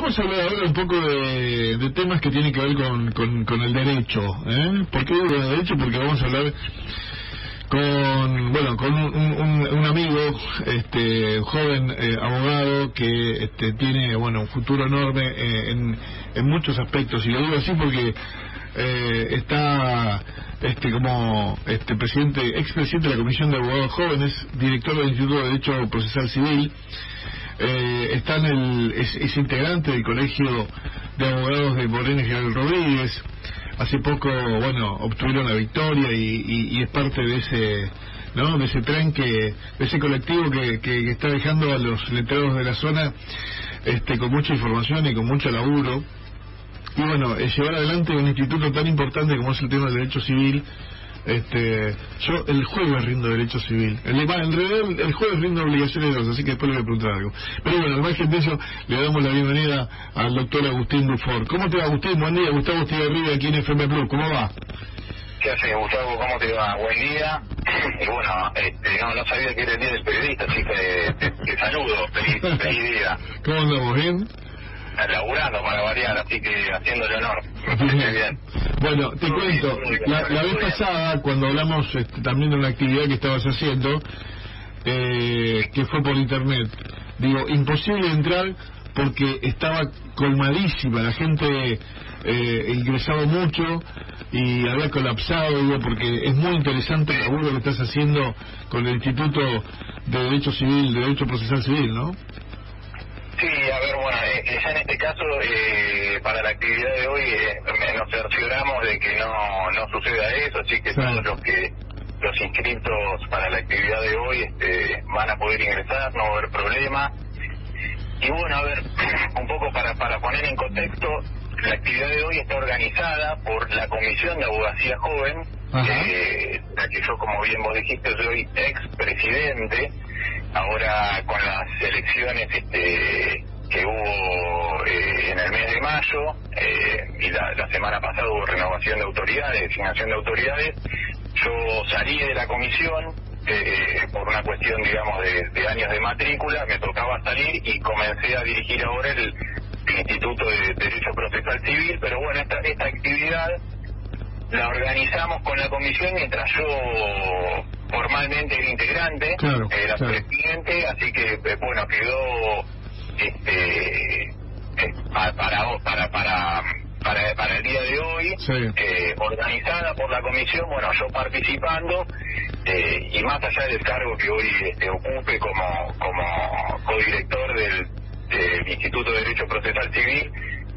Vamos a hablar ahora un poco de, temas que tienen que ver con, con, con el derecho. ¿eh? ¿Por qué digo derecho? Porque vamos a hablar con bueno con un, un, un amigo este joven eh, abogado que este, tiene bueno un futuro enorme eh, en, en muchos aspectos y lo digo así porque eh, está este como este presidente expresidente de la comisión de abogados jóvenes director del instituto de derecho procesal civil eh, está en el es, es, integrante del colegio de abogados de Moreno General Rodríguez hace poco, bueno, obtuvieron la victoria y, y, es parte de ese, ¿no? De ese tren que, de ese colectivo que, que, está dejando a los letreros de la zona, este, con mucha información y con mucho laburo. Y bueno, es llevar adelante un instituto tan importante como es el tema del derecho civil, este, yo el jueves rindo derecho civil. El, en realidad el, el jueves rindo obligaciones de dos, así que después le voy a preguntar algo. Pero bueno, al margen de eso, le damos la bienvenida al doctor Agustín Dufour. ¿Cómo te va, Agustín? Buen día, Gustavo Estigarribia aquí en FM Plus. ¿Cómo va? ¿Qué haces, Gustavo? ¿Cómo te va? Buen día. Y bueno, este, no, no sabía que era el día del periodista, así que te, te saludo. Feliz, feliz día. ¿Cómo andamos? ¿Bien? Laburando para variar, así que haciéndole honor. Me bien. Bueno, te cuento, la, vez pasada, cuando hablamos este, también de una actividad que estabas haciendo, eh, que fue por internet, digo, imposible entrar porque estaba colmadísima, la gente eh, ingresaba mucho y había colapsado, digo, porque es muy interesante el laburo que estás haciendo con el Instituto de Derecho Civil, de Derecho Procesal Civil, ¿no? A ver, bueno, eh, ya en este caso, eh, para la actividad de hoy, eh, nos cercioramos de que no, no suceda eso, así que claro. todos los que los inscritos para la actividad de hoy este, van a poder ingresar, no va a haber problema. Y bueno, a ver, un poco para, para poner en contexto, la actividad de hoy está organizada por la Comisión de Abogacía Joven, eh, la que yo, como bien vos dijiste, soy ex-presidente, ahora con las elecciones este, mayo eh, y la, la, semana pasada hubo renovación de autoridades, designación de autoridades, yo salí de la comisión eh, por una cuestión, digamos, de, de, años de matrícula, me tocaba salir y comencé a dirigir ahora el, el Instituto de Derecho Procesal Civil, pero bueno, esta, esta actividad la organizamos con la comisión mientras yo formalmente era integrante, claro, era claro. presidente, así que bueno quedó este eh, para para para para para el día de hoy sí. eh, organizada por la comisión, bueno yo participando eh, y más allá del cargo que hoy este, ocupe como como codirector del, del Instituto de Derecho Procesal Civil,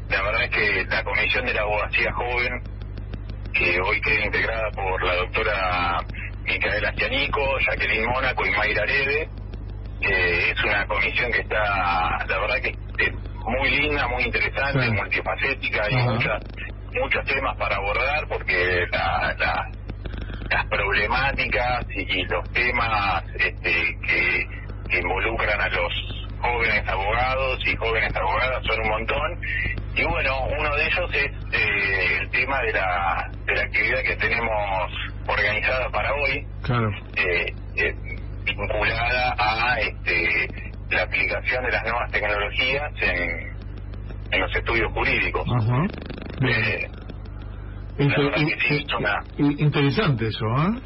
la verdad es que la comisión de la abogacía joven que hoy queda integrada por la doctora Micaela Cianico, Jacqueline Mónaco y Mayra Arede. Eh, es una comisión que está, la verdad que es muy linda, muy interesante, multifacética, hay muchas, muchos temas para abordar porque la, la, las problemáticas y, y, los temas este, que, que involucran a los jóvenes abogados y jóvenes abogadas son un montón. Y bueno, uno de ellos es eh, el tema de la, de la actividad que tenemos organizada para hoy, claro. eh, eh, vinculada a este, la aplicación de las nuevas tecnologías en, en los estudios jurídicos. Sí, una... Interesante eso, ¿eh?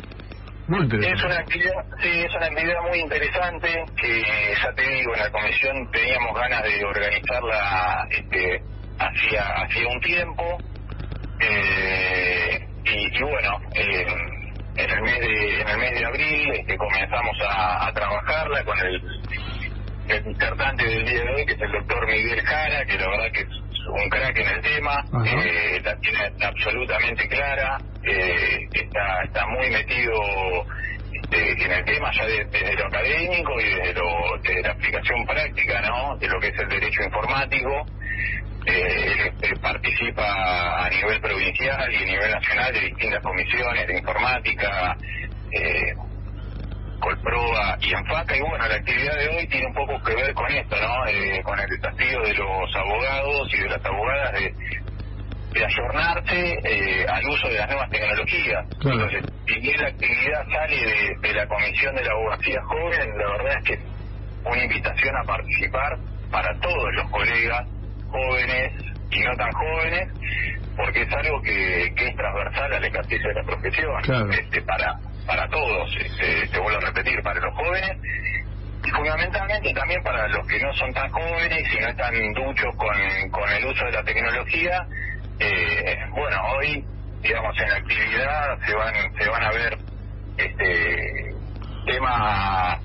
Muy interesante. Es una actividad, sí, es una actividad muy interesante que ya te digo, en la comisión teníamos ganas de organizarla este, hacía hacía un tiempo eh, y, y, bueno eh, en el mes de en el mes de abril este, comenzamos a, a trabajarla con el, el disertante del día de hoy que es el doctor Miguel Jara que la verdad que es un crack en el tema eh, la tiene absolutamente clara eh, está está muy metido este, en el tema ya de, desde lo académico y desde, lo, desde la aplicación práctica no de lo que es el derecho informático eh, eh, participa a nivel provincial y a nivel nacional de distintas comisiones de informática, eh, Colproa y Enfaca. Y bueno, la actividad de hoy tiene un poco que ver con esto, ¿no? Eh, con el desafío de los abogados y de las abogadas de, de ayornarse eh, al uso de las nuevas tecnologías. Claro. Entonces, si bien la actividad sale de, de la Comisión de la Abogacía Joven, la verdad es que una invitación a participar para todos los colegas jóvenes y no tan jóvenes, porque es algo que, que es transversal al ejercicio de la profesión, este, para, para todos, este, te vuelvo a repetir, para los jóvenes y fundamentalmente también para los que no son tan jóvenes y no están duchos con, con el uso de la tecnología, eh, bueno, hoy, digamos, en la actividad se van, se van a ver este temas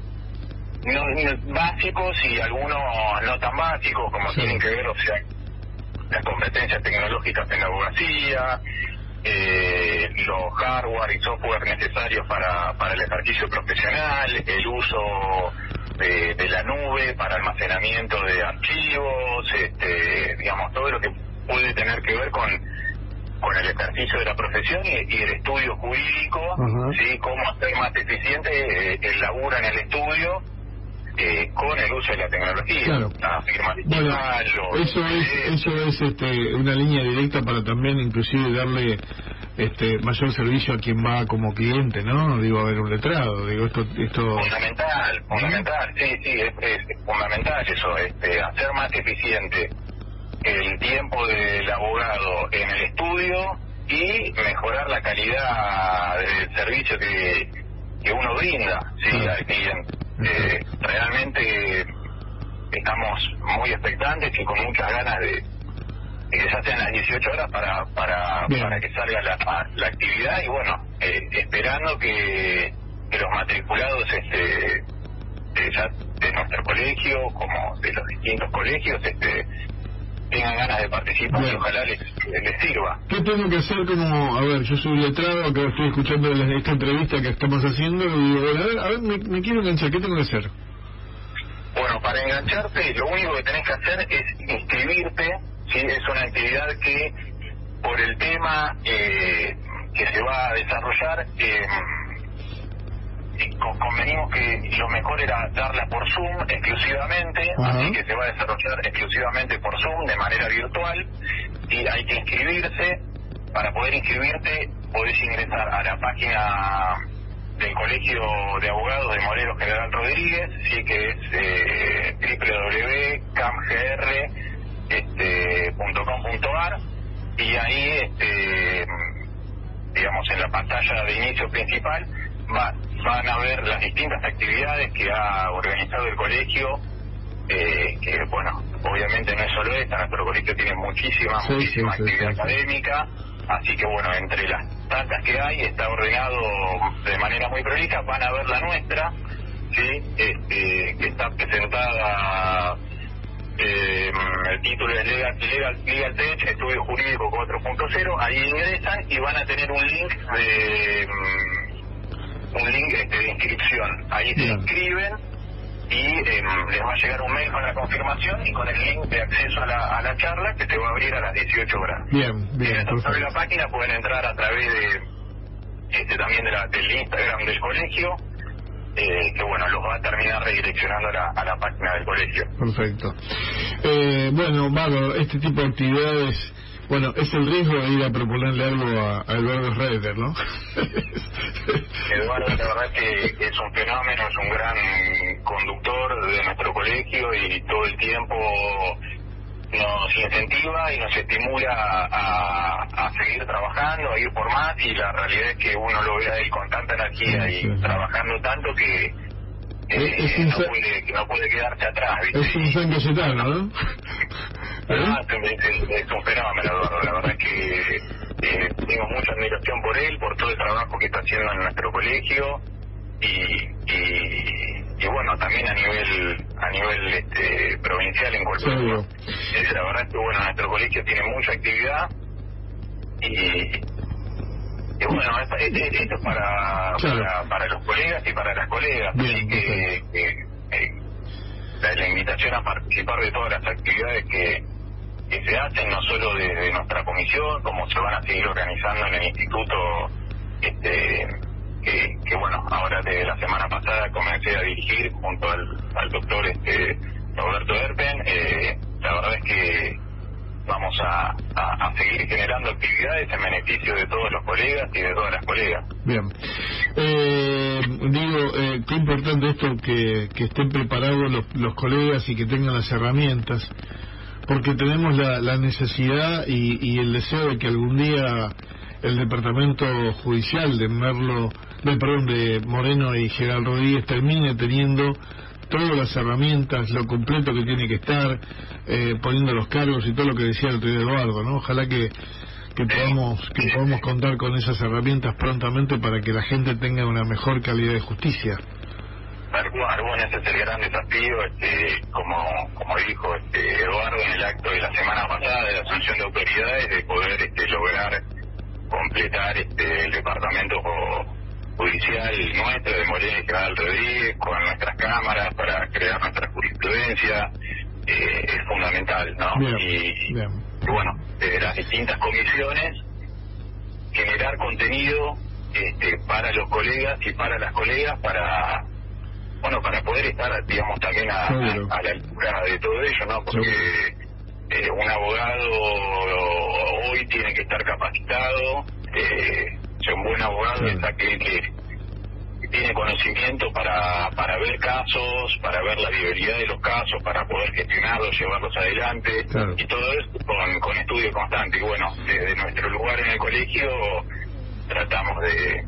no, básicos y algunos no tan básicos, como tienen que ver, o sea, las competencias tecnológicas en la abogacía, eh, los hardware y software necesarios para, para el ejercicio profesional, el uso de, de, la nube para almacenamiento de archivos, este, digamos, todo lo que puede tener que ver con con el ejercicio de la profesión y, el estudio jurídico, ¿sí? cómo hacer más eficiente eh, el laburo en el estudio con el uso de la tecnología, la firma digital. eso es, eso es este, una línea directa para también inclusive darle este mayor servicio a quien va como cliente, ¿no? Digo, a ver un letrado, digo, esto... esto... Fundamental, fundamental, sí, sí, es, es fundamental eso, este, hacer más eficiente el tiempo del abogado en el estudio y mejorar la calidad del servicio que, que uno brinda ¿sí? al cliente. Eh, realmente estamos muy expectantes y con muchas ganas de, que ya sean las 18 horas para para, para que salga la, la actividad y bueno, eh, esperando que, que los matriculados este de nuestro colegio como de los distintos colegios este tengan ganas de participar y ojalá les, sirva. ¿Qué tengo que hacer como, a ver, yo soy letrado, que estoy escuchando esta entrevista que estamos haciendo, y digo, a ver, a ver me, quiero enganchar, ¿qué tengo que hacer? Bueno, para engancharte, lo único que tenés que hacer es inscribirte, ¿sí? es una actividad que, por el tema eh, que se va a desarrollar, eh, convenimos que lo mejor era darla por Zoom exclusivamente, así que se va a desarrollar exclusivamente por Zoom de manera virtual y hay que inscribirse. Para poder inscribirte podés ingresar a la página del Colegio de Abogados de Morero General Rodríguez, sí que es eh, www.camgr.com.ar y ahí, este, digamos, en la pantalla de inicio principal van a ver las distintas actividades que ha organizado el colegio, eh, que bueno, obviamente no es solo esta, nuestro colegio tiene muchísima, muchísima actividad académica, así que bueno, entre las tantas que hay está ordenado de manera muy prolija, van a ver la nuestra, ¿sí? este, que está presentada eh, el título es Legal, Legal, Legal Tech, Estudio Jurídico 4.0, ahí ingresan y van a tener un link de un link este, de inscripción. Ahí se inscriben y em, les va a llegar un mail con la confirmación y con el link de acceso a la, a la charla que se va a abrir a las 18 horas. Bien, bien. Entonces, la página pueden entrar a través de este también de la, del Instagram del colegio. Eh, que bueno, los va a terminar redireccionando a la, a la página del colegio. Perfecto. Eh, bueno, Mago, este tipo de actividades bueno, es el riesgo de ir a proponerle algo a, Eduardo Reiter, ¿no? Eduardo, la verdad que es un fenómeno, es un gran conductor de nuestro colegio y todo el tiempo nos incentiva y nos estimula a, seguir trabajando, a ir por más y la realidad es que uno lo ve a él con tanta energía y trabajando tanto que es un, no, puede, no puede quedarse atrás. ¿viste? Es un san ¿no? Ah, es, un fenómeno, La verdad es que eh, tengo mucha admiración por él, por todo el trabajo que está haciendo en nuestro colegio y, y, bueno, también a nivel a nivel este, provincial en cualquier sí, La verdad es que bueno, nuestro colegio tiene mucha actividad y, y bueno, esto, es para, para, los colegas y para las colegas. así que, la, invitación a participar de todas las actividades que, que se hacen, no solo desde nuestra comisión, como se van a seguir organizando en el instituto, este que, bueno, ahora desde la semana pasada comencé a dirigir junto al, doctor este Roberto Erpen. Eh, la verdad es que vamos a, a, seguir generando actividades en beneficio de todos los colegas y de todas las colegas. Bien. Eh, digo, eh, qué importante esto que, que estén preparados los, los colegas y que tengan las herramientas, porque tenemos la, la necesidad y, y el deseo de que algún día el departamento judicial de Merlo, de, perdón, de Moreno y Gerald Rodríguez termine teniendo todas las herramientas, lo completo que tiene que estar, eh, poniendo los cargos y todo lo que decía el día Eduardo, ¿no? Ojalá que, que podamos que podamos contar con esas herramientas prontamente para que la gente tenga una mejor calidad de justicia. Ese es el gran desafío, este, como, como dijo este, Eduardo en el acto de la semana pasada de la sanción de autoridades, de poder este, lograr completar este, el departamento judicial nuestro de Morena y General Rodríguez con nuestras cámaras para crear nuestra jurisprudencia eh, es fundamental, ¿no? y, bueno, de las distintas comisiones generar contenido este, para los colegas y para las colegas para bueno para poder estar digamos también a, la altura de todo ello no porque eh, un abogado hoy tiene que estar capacitado eh, un buen abogado es aquel que tiene conocimiento para, para ver casos, para ver la viabilidad de los casos, para poder gestionarlos, llevarlos adelante y todo eso con, con estudio constante. Y bueno, desde nuestro lugar en el colegio tratamos de,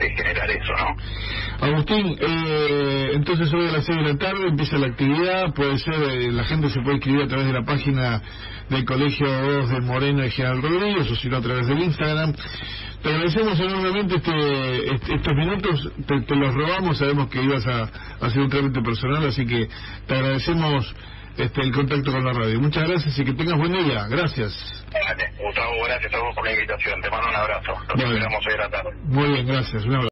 de generar eso, ¿no? Agustín, eh, entonces hoy a las 6 de la tarde empieza la actividad, puede ser, eh, la gente se puede inscribir a través de la página del Colegio 2 de Moreno y General Rodríguez, o si no a través del Instagram. Te agradecemos enormemente este, este estos minutos, te, los robamos, sabemos que ibas a, hacer un trámite personal, así que te agradecemos este, el contacto con la radio. Muchas gracias y que tengas buen día. Gracias. Gustavo, gracias a vos por la invitación. Te mando un abrazo. Nos esperamos hoy a la tarde. Muy bien, gracias. Un abrazo.